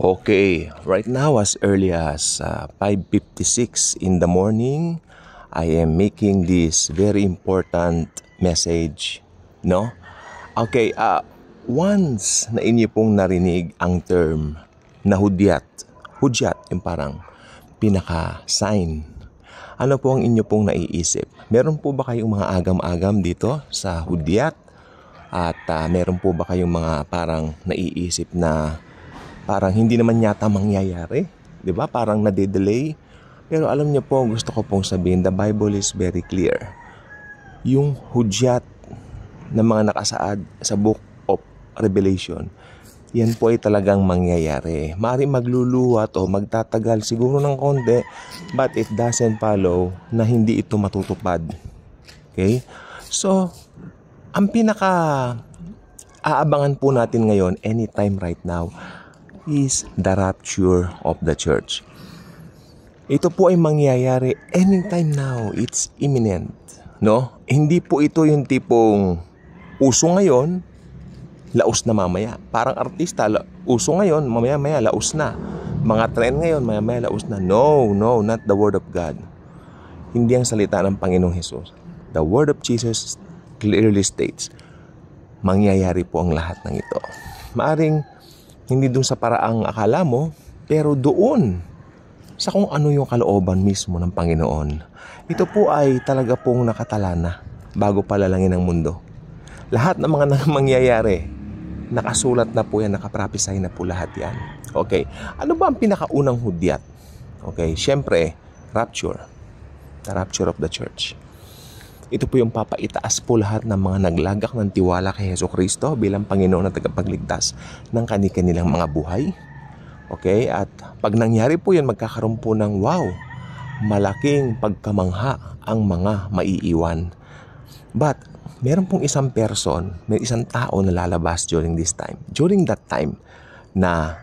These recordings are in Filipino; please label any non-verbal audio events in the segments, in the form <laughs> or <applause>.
Okay, right now as early as uh, 5.56 in the morning, I am making this very important message, no? Okay, uh, once na inyo pong narinig ang term na hudyat, hudyat yung parang pinaka-sign, ano po ang inyo pong naiisip? Meron po ba kayong mga agam-agam dito sa hudyat? At uh, meron po ba kayong mga parang naiisip na parang hindi naman yata mangyayari. ba? Parang nade-delay. Pero alam niyo po, gusto ko pong sabihin, the Bible is very clear. Yung hudyat ng mga nakasaad sa book of Revelation, yan po ay talagang mangyayari. Mari magluluwat o magtatagal siguro ng konti, but it doesn't follow na hindi ito matutupad. Okay? So, ang pinaka aabangan po natin ngayon, anytime right now, is the rapture of the church. Ito po ay mangyayari anytime now. It's imminent. No? Hindi po ito yung tipong uso ngayon, laos na mamaya. Parang artista, uso ngayon, mamaya-maya, laos na. Mga trend ngayon, mamaya-maya, laos na. No, no, not the Word of God. Hindi ang salita ng Panginoong Hesus. The Word of Jesus clearly states, mangyayari po ang lahat ng ito. Maaring hindi doon sa paraang akala mo, pero doon sa kung ano yung kalooban mismo ng Panginoon. Ito po ay talaga pong nakatala na bago palalangin ang mundo. Lahat ng mga <laughs> mangyayari, nakasulat na po yan, nakaprophesy na po lahat yan. Okay, ano ba ang pinakaunang hudyat? Okay, syempre, rapture. The rapture of the church. Ito po yung papaitaas po lahat ng mga naglagak ng tiwala kay Heso Kristo bilang Panginoon at tagapagligtas ng kanilang mga buhay. Okay? At pag nangyari po yan, magkakaroon po ng wow, malaking pagkamangha ang mga maiiwan. But, meron pong isang person, may isang tao na lalabas during this time. During that time na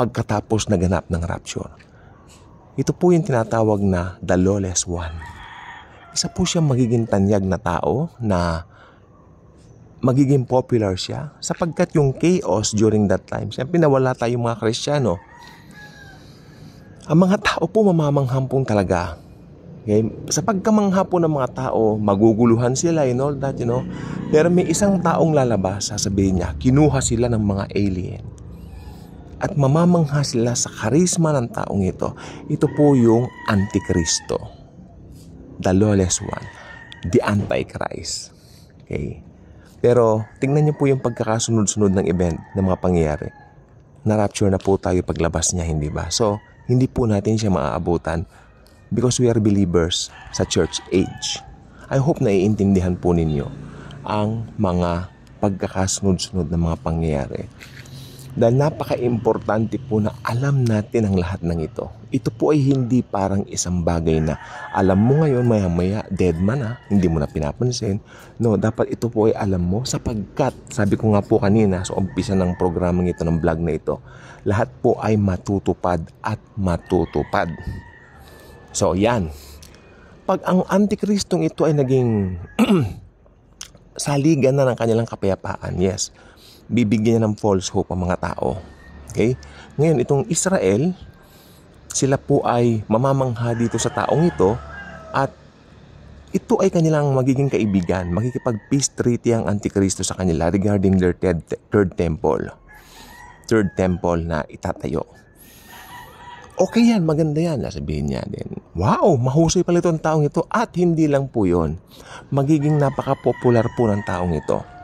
pagkatapos naganap ng rapture. Ito po yung tinatawag na the lawless one isa po siyang magiging tanyag na tao na magiging popular siya sapagkat yung chaos during that time, siyempre nawala tayong mga Kristiyano. Ang mga tao po mamamangham pong talaga. Okay? Sa pagkamangha po ng mga tao, maguguluhan sila and all that, you know. Pero may isang taong lalabas, sasabihin niya, kinuha sila ng mga alien. At mamamangha sila sa karisma ng taong ito. Ito po yung Antikristo the lawless one, the Antichrist. Okay? Pero tingnan niyo po yung pagkakasunod-sunod ng event ng mga pangyayari. Na-rapture na po tayo paglabas niya, hindi ba? So, hindi po natin siya maaabutan because we are believers sa church age. I hope na iintindihan po ninyo ang mga pagkakasunod-sunod ng mga pangyayari dahil napaka-importante po na alam natin ang lahat ng ito. Ito po ay hindi parang isang bagay na alam mo ngayon maya-maya dead man ha, hindi mo na pinapansin. No, dapat ito po ay alam mo sapagkat, sabi ko nga po kanina sa so umpisa ng programang ito, ng vlog na ito, lahat po ay matutupad at matutupad. So yan, pag ang antikristong ito ay naging <clears throat> saligan na ng kanilang kapayapaan, yes, bibigyan niya ng false hope ang mga tao. Okay? Ngayon, itong Israel, sila po ay mamamangha dito sa taong ito at ito ay kanilang magiging kaibigan. Makikipag-peace treaty ang Antikristo sa kanila regarding their third, third temple. Third temple na itatayo. Okay yan, maganda yan. Sabihin niya din, wow, mahusay pala itong taong ito. At hindi lang po yon Magiging napaka-popular po ng taong ito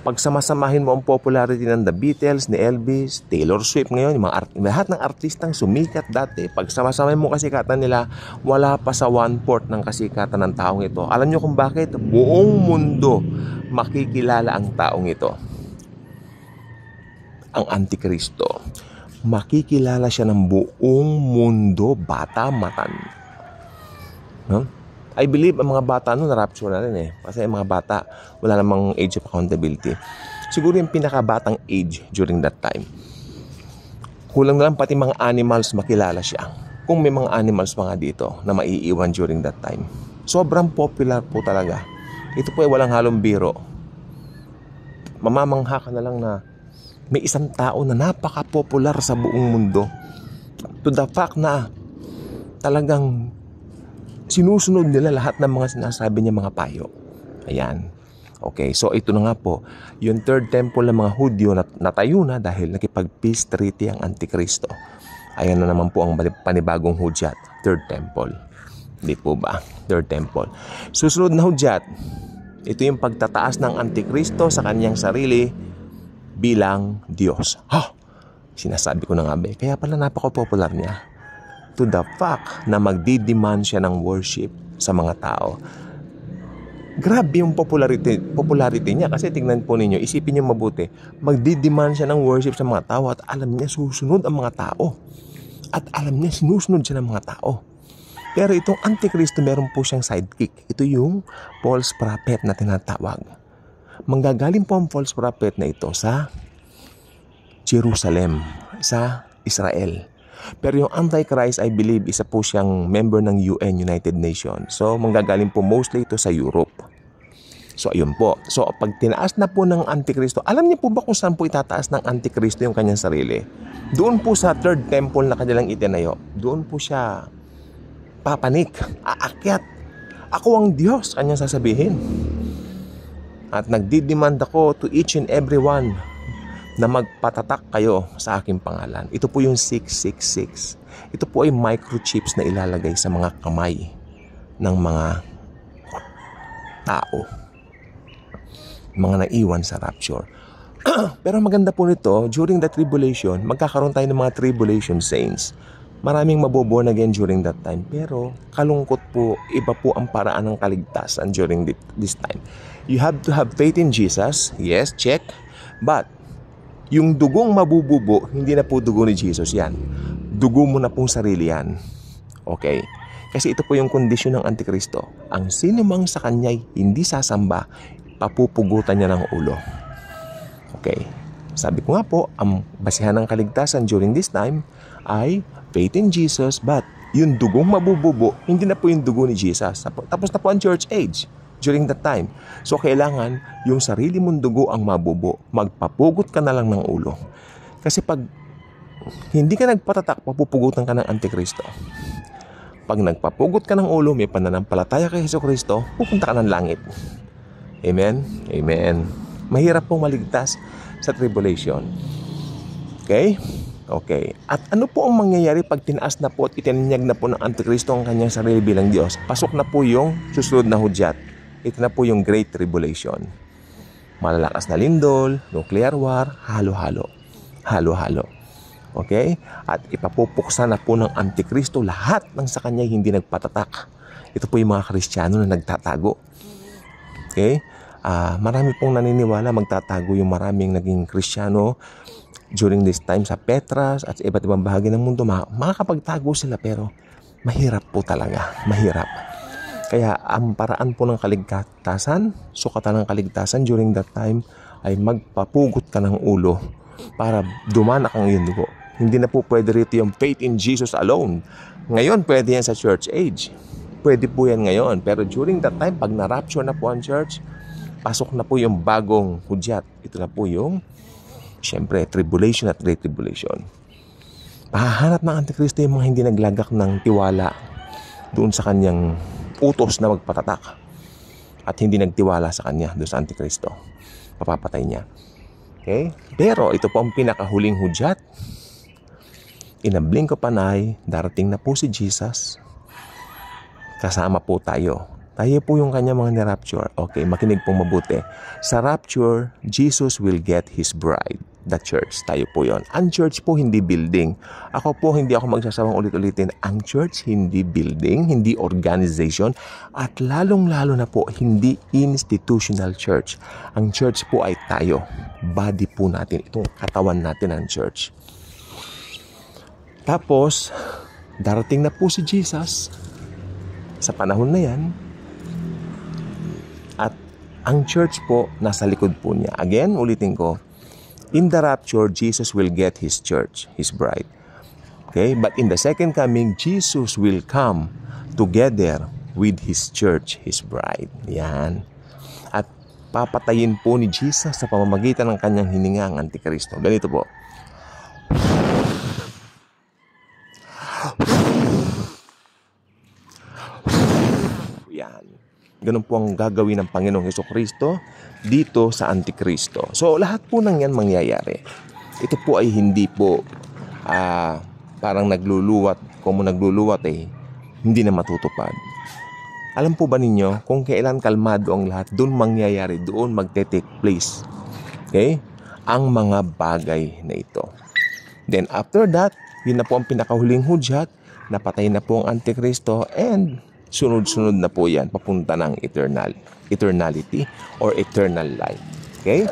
pagsamasamahin mo ang popularity ng The Beatles, ni Elvis, Taylor Swift ngayon, yung mga art- lahat ng artistang sumikat dati, pagsamasamahin mo kasikatan nila, wala pa sa one-fourth ng kasikatan ng taong ito. Alam nyo kung bakit? Buong mundo makikilala ang taong ito. Ang Antikristo. Makikilala siya ng buong mundo, bata, matan. Huh? I believe ang mga bata noon na-rapture na rin eh. Kasi ang mga bata, wala namang age of accountability. Siguro yung pinakabatang age during that time. Kulang na lang pati mga animals makilala siya. Kung may mga animals mga dito na maiiwan during that time. Sobrang popular po talaga. Ito po ay walang halong biro. Mamamangha ka na lang na may isang tao na napaka-popular sa buong mundo. To the fact na talagang sinusunod nila lahat ng mga sinasabi niya mga payo. Ayan. Okay, so ito na nga po, yung third temple ng mga Hudyo na natayo na dahil nakipag-peace treaty ang Antikristo. Ayan na naman po ang panibagong hudyat, third temple. Hindi po ba? Third temple. Susunod na hudyat, ito yung pagtataas ng Antikristo sa kanyang sarili bilang Diyos. Ha! Sinasabi ko na nga ba, kaya pala napaka-popular niya. To the fact na magdidemand siya ng worship sa mga tao Grabe yung popularity, popularity niya kasi tingnan po ninyo, isipin niyo mabuti, magdidemand siya ng worship sa mga tao at alam niya susunod ang mga tao. At alam niya sinusunod siya ng mga tao. Pero itong Antikristo meron po siyang sidekick. Ito yung false prophet na tinatawag. Manggagaling po ang false prophet na ito sa Jerusalem, sa Israel. Pero yung Antichrist, I believe, isa po siyang member ng UN, United Nations. So, manggagaling po mostly ito sa Europe. So ayun po. So pag tinaas na po ng Antikristo, alam niyo po ba kung saan po itataas ng Antikristo yung kanyang sarili? Doon po sa third temple na kanilang itinayo. Doon po siya papanik, aakyat. Ako ang Diyos, kanyang sasabihin. At nagdidemand ako to each and every one na magpatatak kayo sa aking pangalan. Ito po yung 666. Ito po ay microchips na ilalagay sa mga kamay ng mga tao mga naiwan sa rapture. <clears throat> Pero maganda po nito, during the tribulation, magkakaroon tayo ng mga tribulation saints. Maraming maboborn again during that time. Pero kalungkot po, iba po ang paraan ng kaligtasan during this time. You have to have faith in Jesus. Yes, check. But, yung dugong mabububo, hindi na po dugo ni Jesus yan. Dugo mo na pong sarili yan. Okay? Kasi ito po yung kondisyon ng Antikristo. Ang sino mang sa kanya'y hindi sasamba, papupugutan niya ng ulo. Okay. Sabi ko nga po, ang basihan ng kaligtasan during this time ay faith in Jesus but yung dugong mabububo, hindi na po yung dugo ni Jesus. Tapos na po ang church age during that time. So kailangan yung sarili mong dugo ang mabubo. Magpapugot ka na lang ng ulo. Kasi pag hindi ka nagpatatak, papupugutan ka ng Antikristo. Pag nagpapugot ka ng ulo, may pananampalataya kay Heso Kristo, pupunta ka ng langit. Amen? Amen. Mahirap pong maligtas sa tribulation. Okay? Okay. At ano po ang mangyayari pag tinaas na po at itininyag na po ng Antikristo ang kanyang sarili bilang Diyos? Pasok na po yung susunod na hudyat. Ito na po yung Great Tribulation. Malalakas na lindol, nuclear war, halo-halo. Halo-halo. Okay? At ipapupuksa na po ng Antikristo lahat ng sa kanya hindi nagpatatak. Ito po yung mga Kristiyano na nagtatago. Okay? Uh, marami pong naniniwala magtatago yung maraming naging Kristiyano during this time sa Petras at sa iba't ibang bahagi ng mundo. Makakapagtago sila pero mahirap po talaga. Mahirap. Kaya ang paraan po ng kaligtasan, sukatan ng kaligtasan during that time ay magpapugot ka ng ulo para dumanak ang iyong dugo. Hindi na po pwede rito yung faith in Jesus alone. Ngayon, pwede yan sa church age. Pwede po yan ngayon. Pero during that time, pag na-rapture na po ang church, pasok na po yung bagong hudyat. Ito na po yung, syempre, tribulation at great tribulation. Pahahanap ng Antikristo yung mga hindi naglagak ng tiwala doon sa kanyang utos na magpatatak at hindi nagtiwala sa kanya doon sa Antikristo. Papapatay niya. Okay? Pero ito po ang pinakahuling hudyat. Inabling ko panay, darating na po si Jesus. Kasama po tayo tayo po yung kanya mga ni-rapture. Okay, makinig pong mabuti. Sa rapture, Jesus will get His bride. The church. Tayo po yon. Ang church po hindi building. Ako po hindi ako magsasawang ulit-ulitin. Ang church hindi building, hindi organization, at lalong-lalo na po hindi institutional church. Ang church po ay tayo. Body po natin. Itong katawan natin ang church. Tapos, darating na po si Jesus sa panahon na yan, ang church po, nasa likod po niya. Again, ulitin ko. In the rapture, Jesus will get His church, His bride. Okay? But in the second coming, Jesus will come together with His church, His bride. Yan. At papatayin po ni Jesus sa pamamagitan ng kanyang hininga ang Antikristo. Ganito po. Yan. Ganun po ang gagawin ng Panginoong Heso Kristo dito sa Antikristo. So lahat po ng yan mangyayari. Ito po ay hindi po ah, parang nagluluwat, kung nagluluwat eh, hindi na matutupad. Alam po ba ninyo, kung kailan kalmado ang lahat, doon mangyayari, doon magte-take place. Okay? Ang mga bagay na ito. Then after that, yun na po ang pinakahuling hudyat, napatay na po ang Antikristo and sunod-sunod na po yan papunta ng eternal, eternality or eternal life. Okay?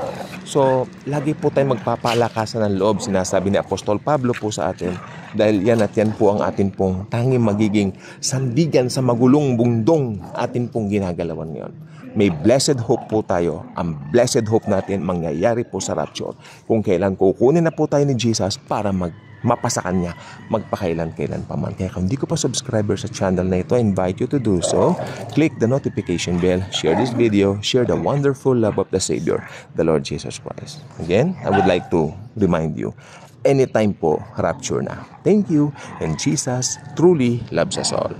So, lagi po tayong magpapalakasan ng loob, sinasabi ni Apostol Pablo po sa atin, dahil yan at yan po ang atin pong tanging magiging sandigan sa magulong bundong atin pong ginagalawan ngayon. May blessed hope po tayo. Ang blessed hope natin mangyayari po sa rapture. Kung kailan kukunin na po tayo ni Jesus para mag mapasa kanya magpakailan-kailan pa man. Kaya kung hindi ko pa subscriber sa channel na ito, I invite you to do so. Click the notification bell, share this video, share the wonderful love of the Savior, the Lord Jesus Christ. Again, I would like to remind you, anytime po, rapture na. Thank you, and Jesus truly loves us all.